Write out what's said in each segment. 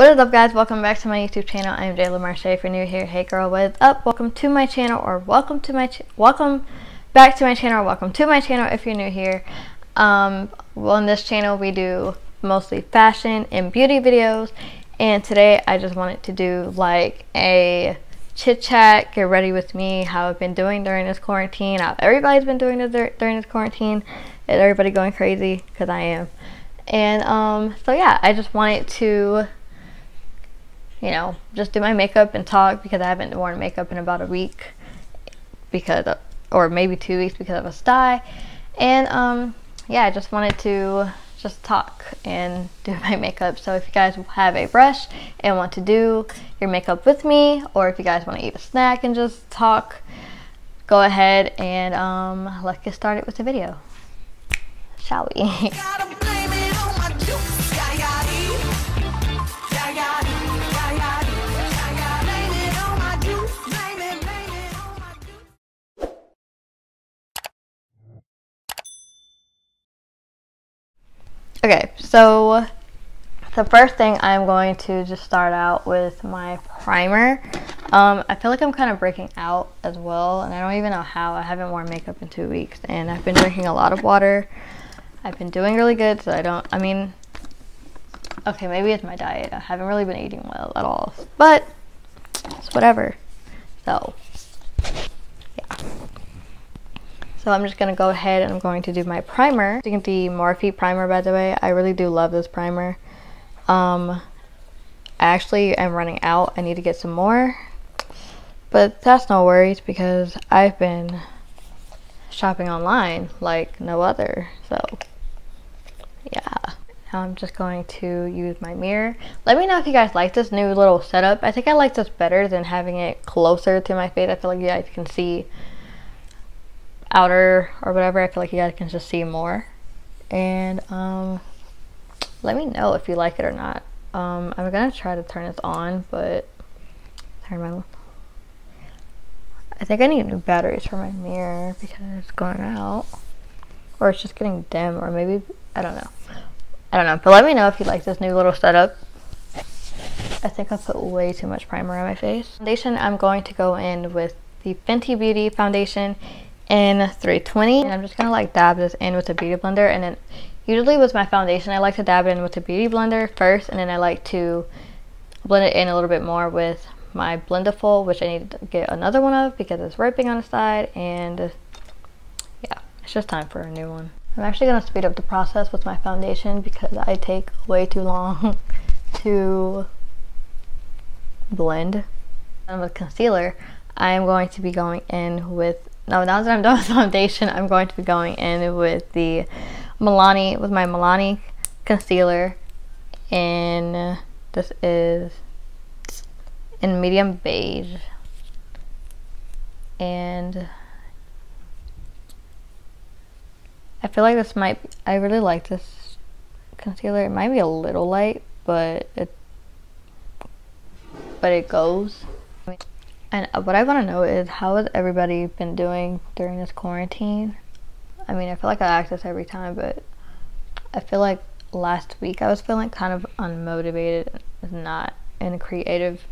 What is up guys? Welcome back to my YouTube channel. I am Jaylah Marshae. If you're new here, hey girl, what is up? Welcome to my channel or welcome to my welcome back to my channel or welcome to my channel if you're new here. Um, well, on this channel we do mostly fashion and beauty videos and today I just wanted to do like a chit chat, get ready with me, how I've been doing during this quarantine, how everybody's been doing this during this quarantine. Is everybody going crazy? Because I am. And um, so yeah, I just wanted to you know, just do my makeup and talk because I haven't worn makeup in about a week because, of, or maybe two weeks because of a sty. And um, yeah, I just wanted to just talk and do my makeup. So if you guys have a brush and want to do your makeup with me, or if you guys want to eat a snack and just talk, go ahead and um, let's get started with the video. Shall we? Okay, so the first thing I'm going to just start out with my primer. Um, I feel like I'm kind of breaking out as well, and I don't even know how. I haven't worn makeup in two weeks, and I've been drinking a lot of water. I've been doing really good, so I don't, I mean, okay, maybe it's my diet. I haven't really been eating well at all, but it's whatever. So, yeah. So I'm just going to go ahead and I'm going to do my primer. Using the Morphe primer, by the way. I really do love this primer. Um, I actually am running out. I need to get some more. But that's no worries because I've been shopping online like no other. So, yeah. Now I'm just going to use my mirror. Let me know if you guys like this new little setup. I think I like this better than having it closer to my face. I feel like you guys can see outer or whatever. I feel like you guys can just see more. And um, let me know if you like it or not. Um, I'm gonna try to turn this on, but turn my. I think I need new batteries for my mirror because it's going out, or it's just getting dim, or maybe I don't know. I don't know, but let me know if you like this new little setup. I think I put way too much primer on my face. Foundation, I'm going to go in with the Fenty Beauty foundation in 320 and I'm just gonna like dab this in with a beauty blender and then usually with my foundation I like to dab it in with a beauty blender first and then I like to blend it in a little bit more with my Blendiful which I need to get another one of because it's ripping on the side and yeah it's just time for a new one. I'm actually gonna speed up the process with my foundation because I take way too long to blend. And with concealer I am going to be going in with now, now that I'm done with foundation, I'm going to be going in with the Milani, with my Milani concealer. And this is in medium beige. And I feel like this might, I really like this concealer. It might be a little light, but it, but it goes. And what I want to know is how has everybody been doing during this quarantine? I mean, I feel like I ask this every time, but I feel like last week I was feeling kind of unmotivated, not in a creative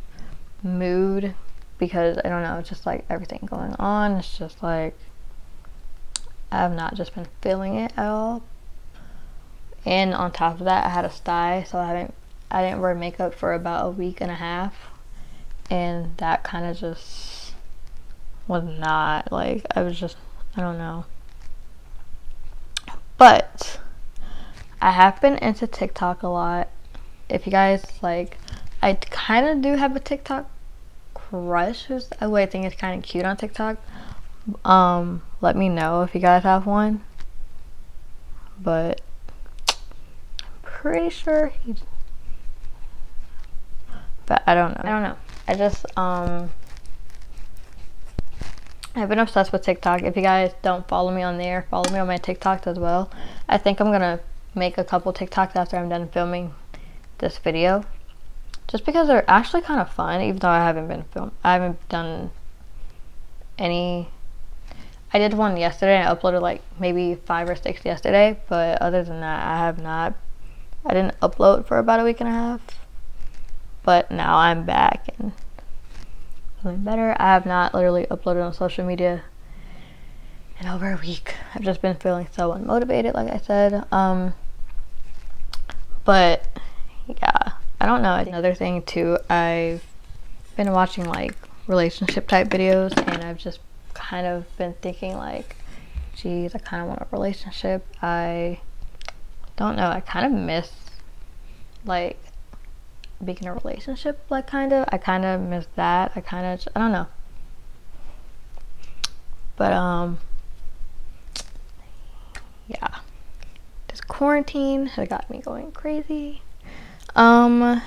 mood because I don't know, it's just like everything going on. It's just like I have not just been feeling it at all. And on top of that, I had a sty, so I haven't I didn't wear makeup for about a week and a half and that kind of just was not like I was just I don't know. But I have been into TikTok a lot. If you guys like, I kind of do have a TikTok crush who's who I think is kind of cute on TikTok. Um, let me know if you guys have one. But I'm pretty sure he. But I don't know. I don't know. I just, um, I've been obsessed with TikTok. If you guys don't follow me on there, follow me on my TikToks as well. I think I'm to make a couple TikToks after I'm done filming this video. Just because they're actually kind of fun, even though I haven't been film. I haven't done any. I did one yesterday. I uploaded like maybe five or six yesterday, but other than that, I have not. I didn't upload for about a week and a half. But now I'm back and feeling better. I have not literally uploaded on social media in over a week. I've just been feeling so unmotivated, like I said. Um, but yeah, I don't know. Another thing too, I've been watching like relationship type videos and I've just kind of been thinking like, geez, I kind of want a relationship. I don't know. I kind of miss like being in a relationship, like kind of. I kind of miss that. I kind of, I don't know. But um, yeah, this quarantine has got me going crazy. Um,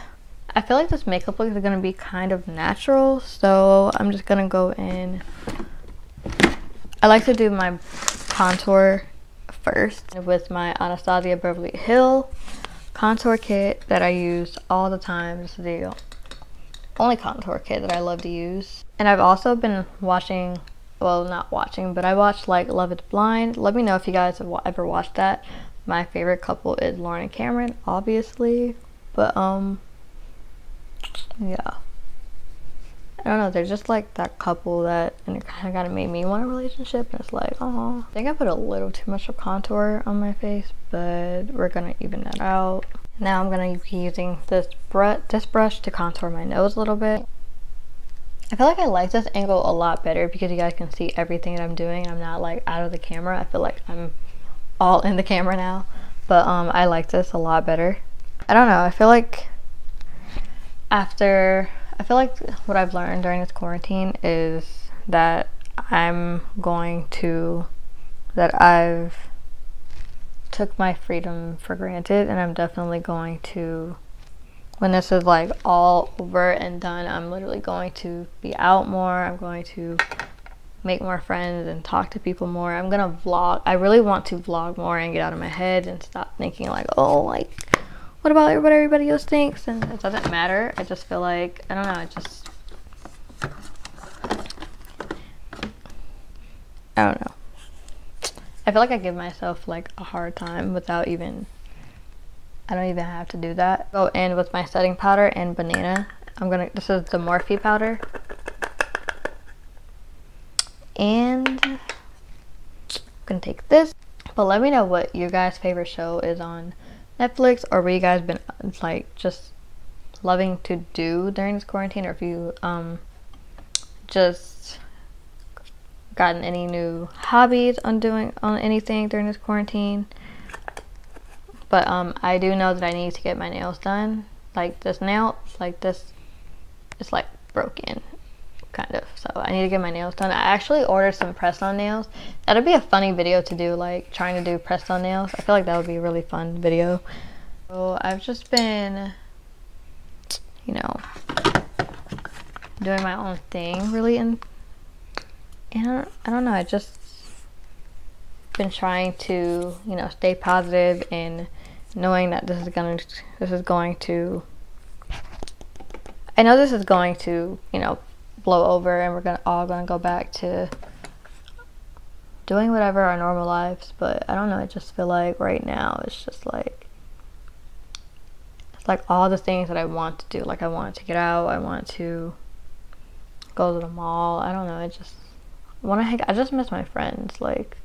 I feel like this makeup look is gonna be kind of natural, so I'm just gonna go in. I like to do my contour first with my Anastasia Beverly Hill contour kit that I use all the time. Is the only contour kit that I love to use. And I've also been watching, well not watching, but I watched like Love is Blind. Let me know if you guys have ever watched that. My favorite couple is Lauren and Cameron, obviously. But um, yeah. I don't know, they're just like that couple that, and it kind of kind of made me want a relationship. And it's like, oh, I think I put a little too much of contour on my face, but we're gonna even that out. Now I'm gonna be using this brush, this brush to contour my nose a little bit. I feel like I like this angle a lot better because you guys can see everything that I'm doing. I'm not like out of the camera. I feel like I'm all in the camera now, but um, I like this a lot better. I don't know. I feel like after I feel like what I've learned during this quarantine is that I'm going to that I've took my freedom for granted and I'm definitely going to when this is like all over and done I'm literally going to be out more I'm going to make more friends and talk to people more. I'm gonna vlog I really want to vlog more and get out of my head and stop thinking like oh like what about what everybody else thinks? And it doesn't matter. I just feel like i don't know it just i don't know. I feel like i give myself like a hard time without even i don't even have to do that. Go in with my setting powder and banana. I'm gonna this is the morphe powder. And i'm gonna take this. But let me know what your guys favorite show is on Netflix or what you guys been like just loving to do during this quarantine or if you um just gotten any new hobbies on doing on anything during this quarantine? But um I do know that I need to get my nails done. Like this nail like this it's like broken kind of. So I need to get my nails done. I actually ordered some press-on nails. That'd be a funny video to do, like trying to do press-on nails. I feel like that would be a really fun video. So I've just been, you know, doing my own thing really and, and I, don't, I don't know, I just been trying to, you know, stay positive and knowing that this is gonna, this is going to, I know this is going to, you know, blow over and we're gonna all gonna go back to doing whatever our normal lives but I don't know I just feel like right now it's just like it's like all the things that I want to do like I want to get out I want to go to the mall I don't know I just want to hang I just miss my friends like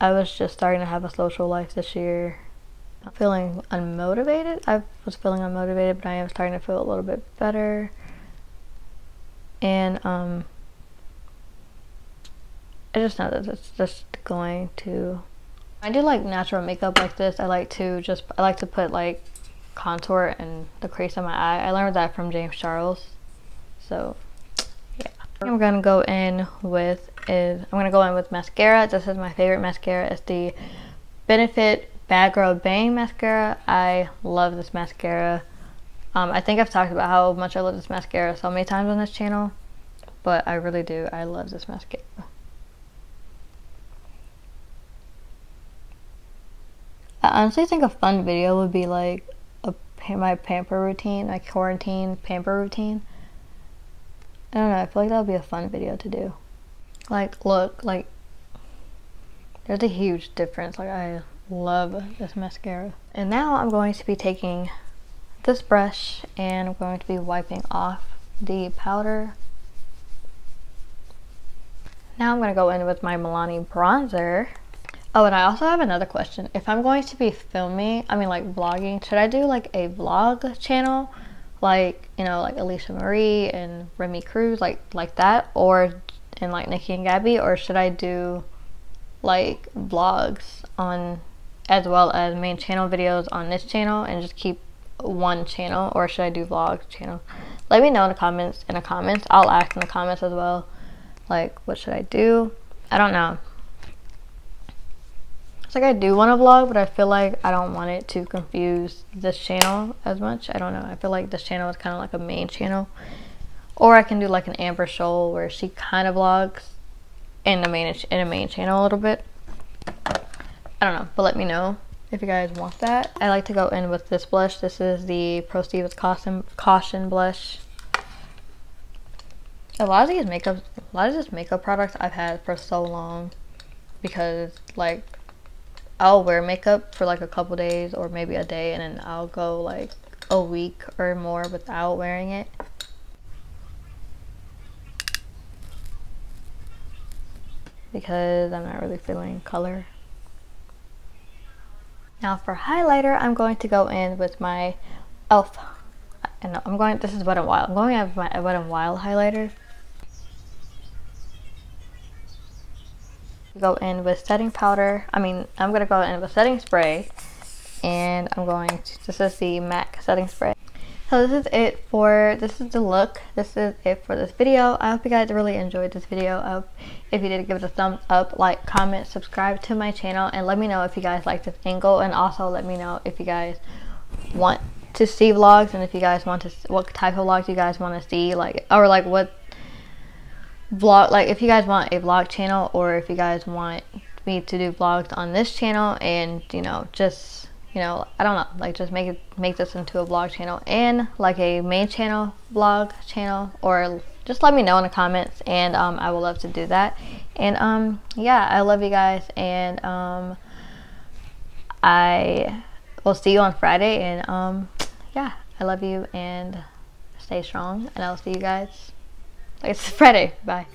I was just starting to have a social life this year. Feeling unmotivated I was feeling unmotivated but I am starting to feel a little bit better and um, I just know that it's just going to I do like natural makeup like this. I like to just I like to put like contour and the crease of my eye. I learned that from James Charles. So yeah. I'm gonna go in with is I'm gonna go in with mascara. This is my favorite mascara. It's the Benefit Bad Girl Bang mascara. I love this mascara um, I think I've talked about how much I love this mascara so many times on this channel, but I really do. I love this mascara. I honestly think a fun video would be like a, my pamper routine, my quarantine pamper routine. I don't know, I feel like that would be a fun video to do. Like, look, like, there's a huge difference. Like, I love this mascara. And now I'm going to be taking this brush and I'm going to be wiping off the powder. Now I'm going to go in with my Milani bronzer. Oh, and I also have another question. If I'm going to be filming, I mean like vlogging, should I do like a vlog channel? Like, you know, like Alicia Marie and Remi Cruz, like like that? Or, and like Nikki and Gabby? Or should I do like vlogs on as well as main channel videos on this channel and just keep one channel or should I do vlog channel? Let me know in the comments in the comments. I'll ask in the comments as well. Like what should I do? I don't know. It's like I do want to vlog, but I feel like I don't want it to confuse this channel as much. I don't know. I feel like this channel is kind of like a main channel. Or I can do like an Amber Scholl where she kind of vlogs in the main in a main channel a little bit. I don't know, but let me know if you guys want that. I like to go in with this blush. This is the with Caution, Caution blush. A lot of these makeup, a lot of this makeup products I've had for so long because like I'll wear makeup for like a couple days or maybe a day and then I'll go like a week or more without wearing it. Because I'm not really feeling color. Now for highlighter, I'm going to go in with my e.l.f. And I'm going, this is Wet n Wild. I'm going in with my Wet n Wild highlighter. Go in with setting powder. I mean, I'm going to go in with setting spray. And I'm going to, this is the MAC setting spray. So this is it for, this is the look. This is it for this video. I hope you guys really enjoyed this video. If you did, give it a thumbs up, like, comment, subscribe to my channel, and let me know if you guys like this angle, and also let me know if you guys want to see vlogs, and if you guys want to, what type of vlogs you guys want to see, like, or like what vlog, like if you guys want a vlog channel, or if you guys want me to do vlogs on this channel, and, you know, just you know, I don't know, like just make it make this into a vlog channel and like a main channel vlog channel or just let me know in the comments and um, I would love to do that. And um, yeah, I love you guys and um, I will see you on Friday and um, yeah, I love you and stay strong and I'll see you guys. It's Friday. Bye.